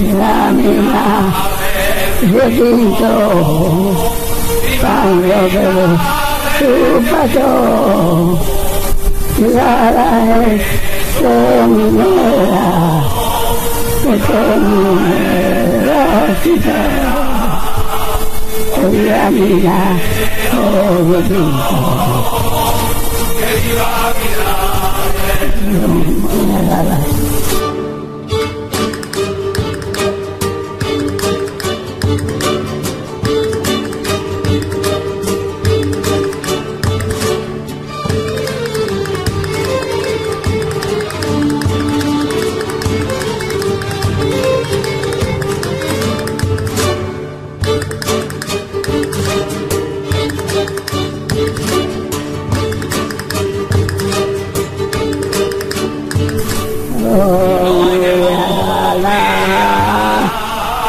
mina requinto sangre de su pato la la es señora señora la mina requinto Oh Señor, luego y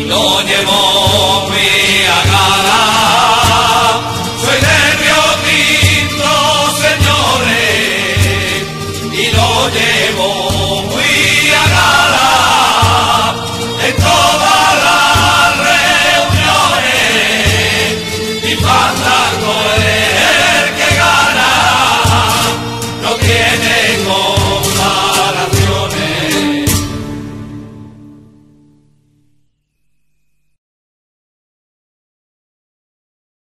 Lo llevó a